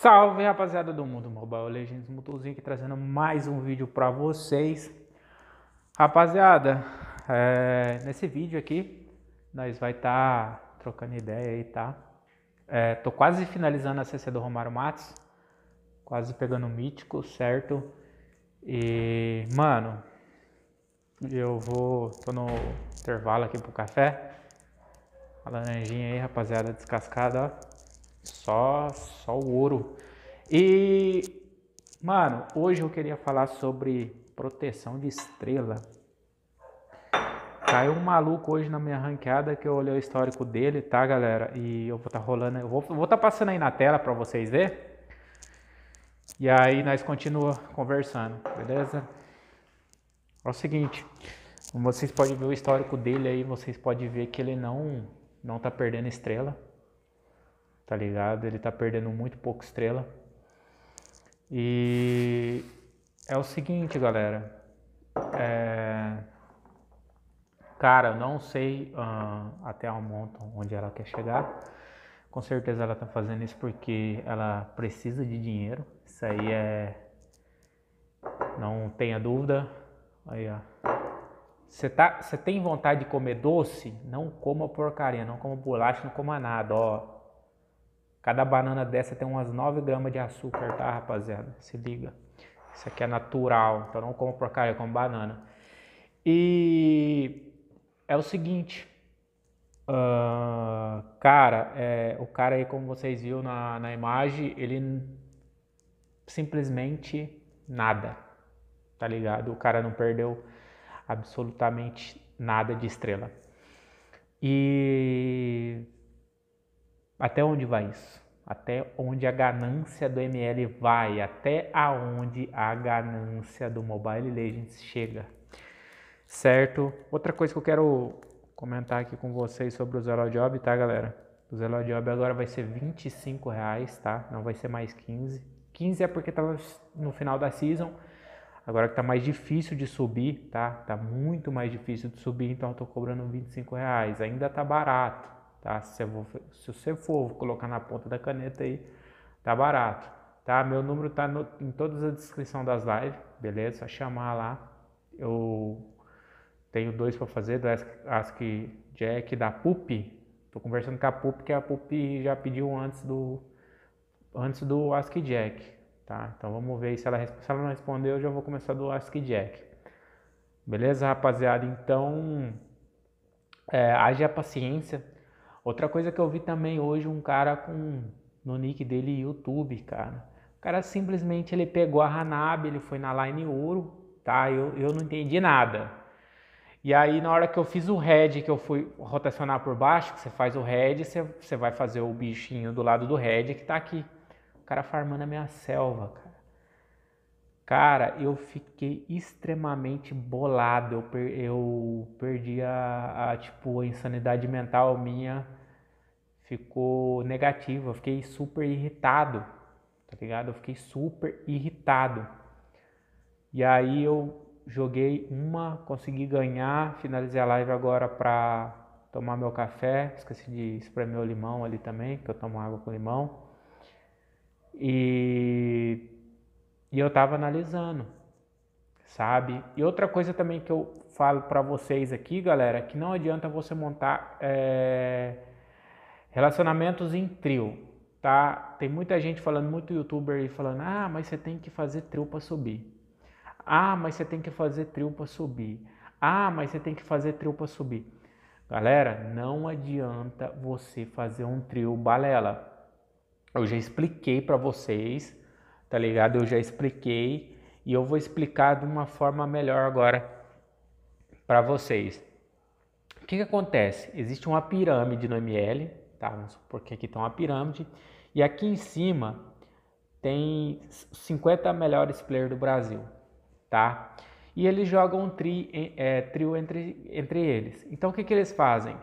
Salve rapaziada do mundo Mobile Legends Mutuzinho aqui trazendo mais um vídeo para vocês Rapaziada, é, nesse vídeo aqui nós vai estar tá trocando ideia aí, tá? É, tô quase finalizando a CC do Romário Matos Quase pegando o mítico, certo? E, mano, eu vou, tô no intervalo aqui pro café A laranjinha aí, rapaziada, descascada, ó só, só o ouro. E, mano, hoje eu queria falar sobre proteção de estrela. Caiu um maluco hoje na minha ranqueada que eu olhei o histórico dele, tá, galera? E eu vou estar tá rolando, eu vou, vou tá passando aí na tela para vocês ver. E aí nós continua conversando, beleza? É o seguinte, vocês podem ver o histórico dele aí, vocês podem ver que ele não não tá perdendo estrela tá ligado? Ele tá perdendo muito pouco estrela. E é o seguinte, galera. É... Cara, não sei uh, até o monto onde ela quer chegar. Com certeza ela tá fazendo isso porque ela precisa de dinheiro. Isso aí é. Não tenha dúvida. Aí, ó. Você tá, tem vontade de comer doce? Não coma porcaria, não coma bolacha, não coma nada, ó. Cada banana dessa tem umas 9 gramas de açúcar, tá, rapaziada? Se liga. Isso aqui é natural, então não como porcaria, como banana. E é o seguinte, uh, cara, é, o cara aí, como vocês viram na, na imagem, ele simplesmente nada, tá ligado? O cara não perdeu absolutamente nada de estrela. E até onde vai isso? Até onde a ganância do ML vai? Até aonde a ganância do Mobile Legends chega? Certo? Outra coisa que eu quero comentar aqui com vocês sobre o Zelo Job, tá, galera? O Zelo Job agora vai ser 25 reais, tá? Não vai ser mais 15. 15 é porque tava no final da season. Agora que tá mais difícil de subir, tá? Tá muito mais difícil de subir, então eu tô cobrando 25 reais. Ainda tá barato, tá? Se, for, se você for colocar na ponta da caneta aí, tá barato, tá? Meu número tá no, em todas as descrições das lives, beleza? Só chamar lá. Eu tenho dois para fazer, do Ask Jack da Pup. Tô conversando com a Pup, que a Pup já pediu antes do antes do Ask Jack, tá? Então vamos ver se ela, se ela não respondeu, eu já vou começar do Ask Jack. Beleza, rapaziada? Então, é, haja paciência. Outra coisa que eu vi também hoje, um cara com no nick dele YouTube, cara. O cara simplesmente ele pegou a Hanabi, ele foi na line ouro, tá? Eu, eu não entendi nada. E aí na hora que eu fiz o head, que eu fui rotacionar por baixo, que você faz o head, você, você vai fazer o bichinho do lado do head que tá aqui. O cara farmando a minha selva, cara. Cara, eu fiquei extremamente bolado. Eu, per, eu perdi a, a, tipo, a insanidade mental minha ficou negativa. Fiquei super irritado, tá ligado? Eu fiquei super irritado. E aí eu joguei uma, consegui ganhar, finalizei a live agora pra tomar meu café. Esqueci de espremer o limão ali também, que eu tomo água com limão. E e eu estava analisando, sabe? E outra coisa também que eu falo para vocês aqui, galera, que não adianta você montar é, relacionamentos em trio, tá? Tem muita gente falando, muito youtuber aí falando, ah, mas você tem que fazer trio para subir. Ah, mas você tem que fazer trio para subir. Ah, mas você tem que fazer trio para subir. Galera, não adianta você fazer um trio balela. Eu já expliquei para vocês tá ligado? Eu já expliquei e eu vou explicar de uma forma melhor agora para vocês. O que, que acontece? Existe uma pirâmide no ML, tá? Vamos supor que aqui está uma pirâmide e aqui em cima tem 50 melhores players do Brasil, tá? E eles jogam um tri, é, trio entre, entre eles. Então o que, que eles fazem?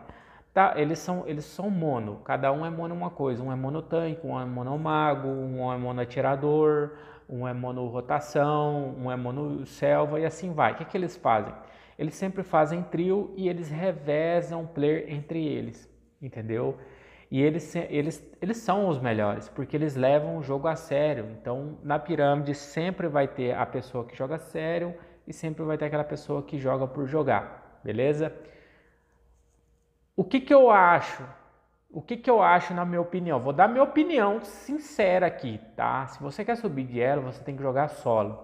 Tá, eles são, eles são mono, cada um é mono uma coisa, um é mono tanque, um é mono mago, um é mono atirador, um é mono rotação, um é mono selva e assim vai. O que, que eles fazem? Eles sempre fazem trio e eles revezam player entre eles, entendeu? E eles, eles, eles são os melhores, porque eles levam o jogo a sério. Então, na pirâmide sempre vai ter a pessoa que joga sério e sempre vai ter aquela pessoa que joga por jogar, beleza? O que, que eu acho? O que, que eu acho na minha opinião? Vou dar minha opinião sincera aqui, tá? Se você quer subir de elo, você tem que jogar solo,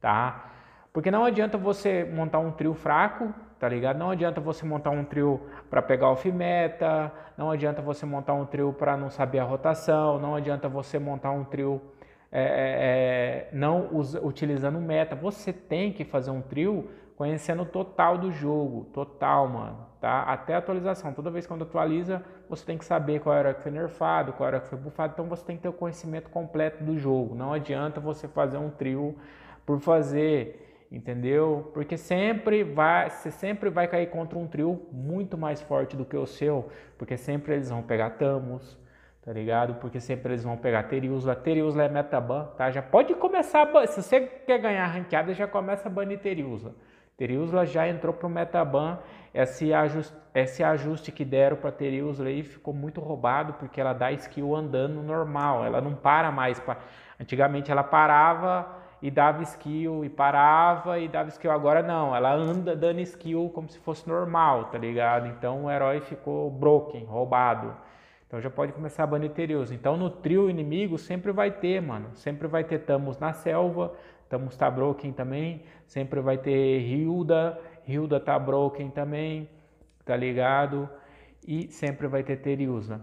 tá? Porque não adianta você montar um trio fraco tá ligado? Não adianta você montar um trio para pegar off-meta, não adianta você montar um trio para não saber a rotação, não adianta você montar um trio é, é, é, não usa, utilizando meta. Você tem que fazer um trio conhecendo o total do jogo, total, mano, tá? Até a atualização. Toda vez que quando atualiza, você tem que saber qual era que foi nerfado, qual era que foi buffado, então você tem que ter o conhecimento completo do jogo. Não adianta você fazer um trio por fazer entendeu? Porque sempre vai, você sempre vai cair contra um trio muito mais forte do que o seu, porque sempre eles vão pegar Tamos, tá ligado? Porque sempre eles vão pegar Teriusla, Teriusla é metaban, tá? Já pode começar, se você quer ganhar ranqueada, já começa a banir Teriusla. Teriusla já entrou pro metaban, esse ajuste, esse ajuste que deram para Teriusla aí ficou muito roubado, porque ela dá skill andando normal, ela não para mais, pra... antigamente ela parava e dava skill e parava e dava skill. Agora não, ela anda dando skill como se fosse normal, tá ligado? Então o herói ficou broken, roubado. Então já pode começar a banir Terius. Então no trio inimigo sempre vai ter, mano. Sempre vai ter Tamos na selva, Tamos tá broken também. Sempre vai ter Hilda, Hilda tá broken também, tá ligado? E sempre vai ter Teriusa.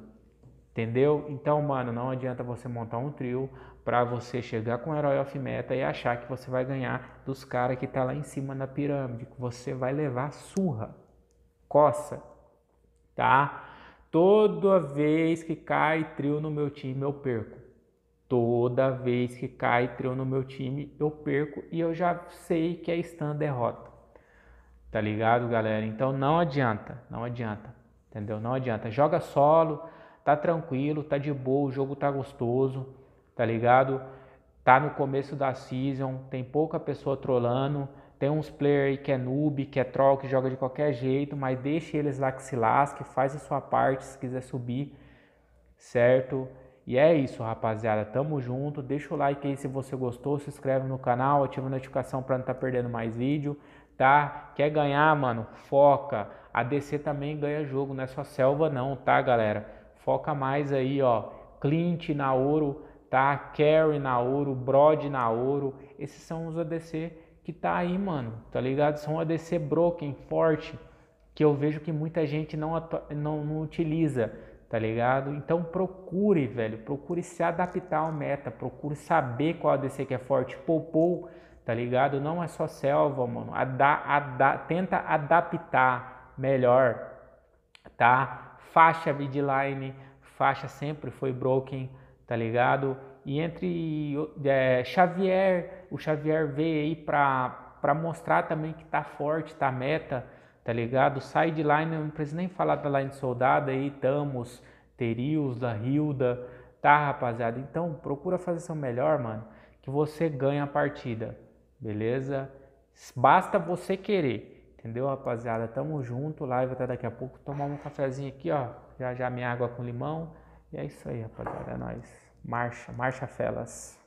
Entendeu? Então, mano, não adianta você montar um trio para você chegar com o herói off meta e achar que você vai ganhar dos caras que tá lá em cima da pirâmide, você vai levar surra, coça, tá? Toda vez que cai trio no meu time, eu perco. Toda vez que cai trio no meu time, eu perco e eu já sei que é stand derrota. Tá ligado, galera? Então não adianta, não adianta, entendeu? Não adianta. Joga solo, tá tranquilo, tá de boa, o jogo tá gostoso, tá ligado? Tá no começo da season, tem pouca pessoa trolando, tem uns player aí que é noob, que é troll, que joga de qualquer jeito, mas deixe eles lá que se lasque, faz a sua parte se quiser subir, certo? E é isso, rapaziada. Tamo junto. Deixa o like aí se você gostou. Se inscreve no canal, ativa a notificação para não tá perdendo mais vídeo, tá? Quer ganhar, mano? Foca. A DC também ganha jogo, não é só selva não, tá, galera? Foca mais aí, ó. Clint na ouro, tá? Carry na ouro, Brod na ouro. Esses são os ADC que tá aí, mano. Tá ligado? São ADC broken, forte, que eu vejo que muita gente não, não, não utiliza, tá ligado? Então procure, velho, procure se adaptar ao meta, procure saber qual ADC que é forte. Popou, tá ligado? Não é só selva, mano. Ada, ada, tenta adaptar melhor, tá? Faixa midline, faixa sempre foi broken, tá ligado? E entre é, Xavier, o Xavier veio aí para mostrar também que tá forte, tá meta, tá ligado? Sideline, não preciso nem falar da line soldada aí, Tamos, Terius, da Hilda, tá rapaziada? Então procura fazer seu melhor, mano, que você ganha a partida, beleza? Basta você querer. Entendeu, rapaziada? Tamo junto. Live até daqui a pouco. Tomar um cafezinho aqui, ó. Já já minha água com limão. E é isso aí, rapaziada. É nóis. Marcha, marcha felas.